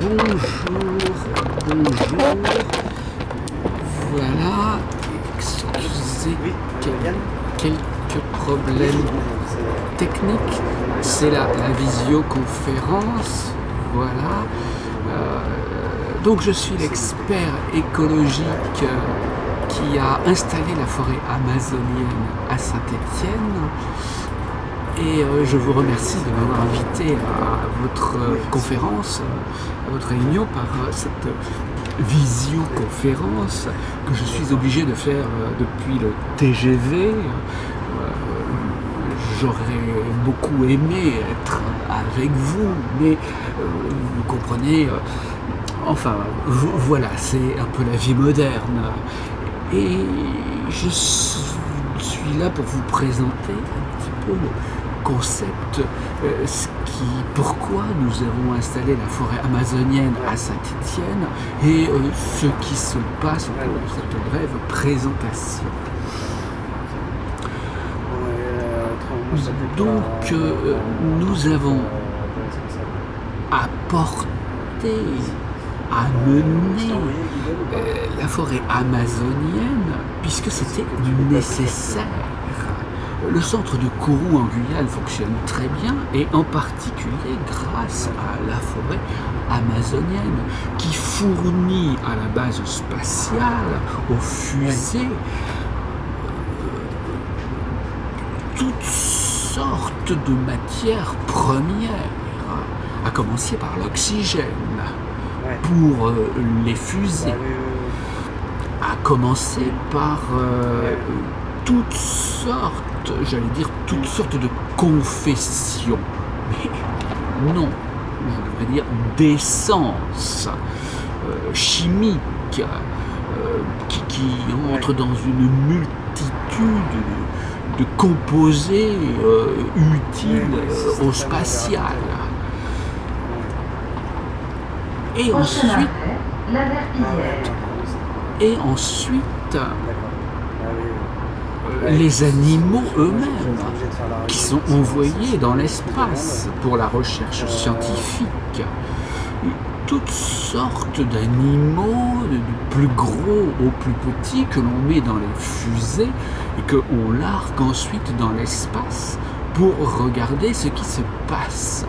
Bonjour, bonjour. Voilà, excusez quel- quelques problèmes techniques. C'est la, visioconférence. Voilà. Euh, donc je suis l'expert écologique euh, qui a installé la forêt amazonienne à Saint-Étienne. Et euh, je vous remercie de m'avoir invité à votre euh, conférence, euh, à votre réunion par cette visioconférence que je suis obligé de faire depuis le TGV. J'aurais beaucoup aimé être avec vous, mais vous comprenez, enfin vo- voilà, c'est un peu la vie moderne. Et je suis là pour vous présenter un petit peu concept, euh, ce qui, pourquoi nous avons installé la forêt amazonienne à Saint-Étienne et euh, ce qui se passe au cours de cette brève présentation. Donc, euh, nous avons apporté, amené la forêt amazonienne, puisque c'était nécessaire. Le centre de Kourou en Guyane fonctionne très bien, et en particulier grâce à la forêt amazonienne, qui fournit à la base spatiale, aux fusées, toutes sortes de matières premières, à commencer par l'oxygène pour euh, les fusées, à commencer par euh, toutes sortes, j'allais dire toutes sortes de confessions, mais non, je devrais dire d'essence euh, chimique euh, qui, qui entre dans une multitude de, de composés euh, utiles au spatial. Et ensuite, et ensuite les animaux eux-mêmes qui sont envoyés dans l'espace pour la recherche scientifique. Toutes sortes d'animaux, du plus gros au plus petit, que l'on met dans les fusées et qu'on largue ensuite dans l'espace pour regarder ce qui se passe,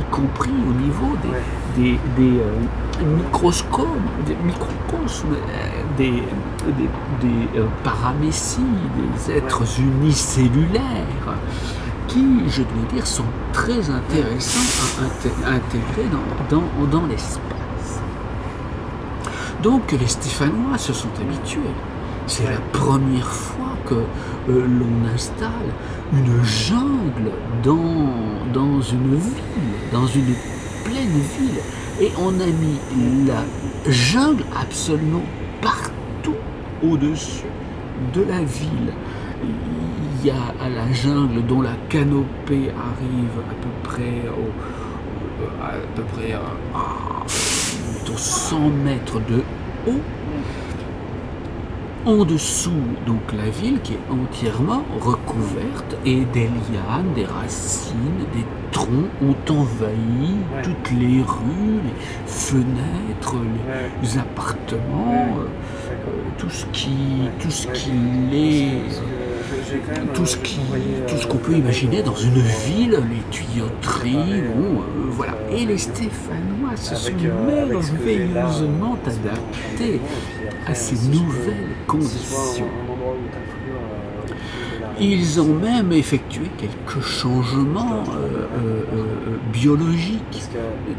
y compris au niveau des, euh, microscopes, des microcosmes, des, des, des, euh, paramécies, des êtres unicellulaires qui, je dois dire, sont très intéressants à inté- à intégrer dans, dans, dans l'espace. Donc les Stéphanois se sont habitués. C'est la première fois que euh, l'on installe une jungle dans, dans une ville, dans une pleine ville. Et on a mis la jungle absolument partout au-dessus de la ville. Il y a la jungle dont la canopée arrive à peu près au, à peu près à, à plutôt 100 mètres de haut. En dessous, donc la ville qui est entièrement recouverte et des lianes, des racines, des troncs ont envahi Ouais. toutes les rues, les fenêtres, les, appartements, euh, euh, tout ce qui, tout ce qui est tout ce qui, tout ce qu'on peut imaginer dans une ville, les tuyauteries, bon, euh, voilà. Et les Stéphanois se sont merveilleusement adaptés à ces nouvelles conditions. Ils ont même effectué quelques changements euh, euh, euh, biologiques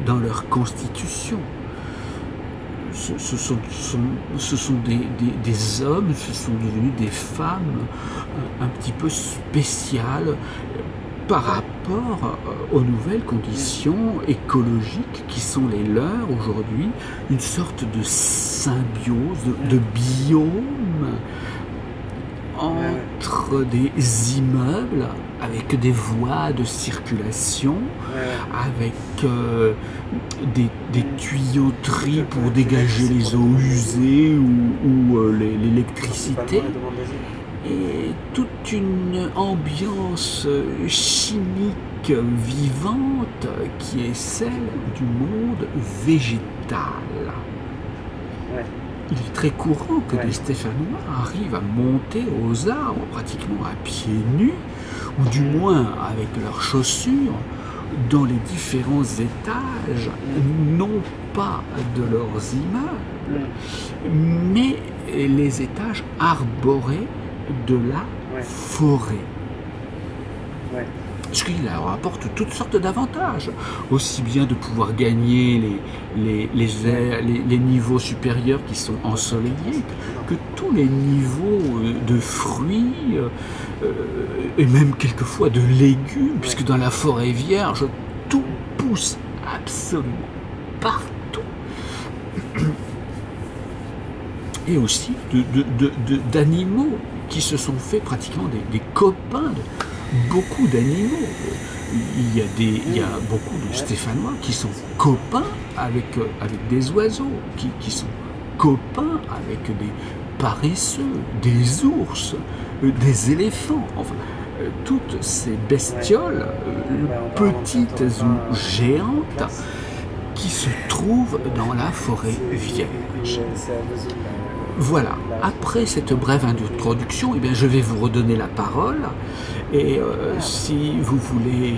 dans leur constitution. Ce, sont, ce sont des, hommes, ce sont devenus des femmes euh, un petit peu spéciales par rapport euh, aux nouvelles conditions écologiques qui sont les leurs aujourd'hui, une sorte de symbiose, de, de biome entre des immeubles avec des voies de circulation, avec euh, des, des tuyauteries pour dégager les eaux usées ou, ou, euh, l'électricité, et toute une ambiance chimique vivante qui est celle du monde végétal. Il est très courant que des Stéphanois arrivent à monter aux arbres pratiquement à pieds nus, ou du moins avec leurs chaussures, dans les différents étages, non pas de leurs immeubles, mais les étages arborés de la forêt. Ce qui leur apporte toutes sortes d'avantages, aussi bien de pouvoir gagner les, les, les, niveaux supérieurs qui sont ensoleillés, que tous les niveaux euh, de fruits, euh, euh, et même quelquefois de légumes, puisque dans la forêt vierge, tout pousse absolument partout. Et aussi d'animaux qui se sont fait pratiquement des, copains de beaucoup d'animaux. Il y, a beaucoup de Stéphanois qui sont copains avec, avec des oiseaux, qui, sont copains avec des paresseux, des ours, euh, des éléphants, enfin, euh, toutes ces bestioles, euh, petites ou géantes, qui se trouvent dans la forêt vierge. Voilà, après cette brève introduction, eh bien, je vais vous redonner la parole. Et si vous voulez,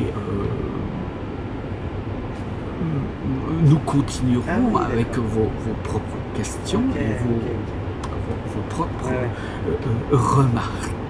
nous continuerons ah avec vos, propres questions et vos, propres remarques.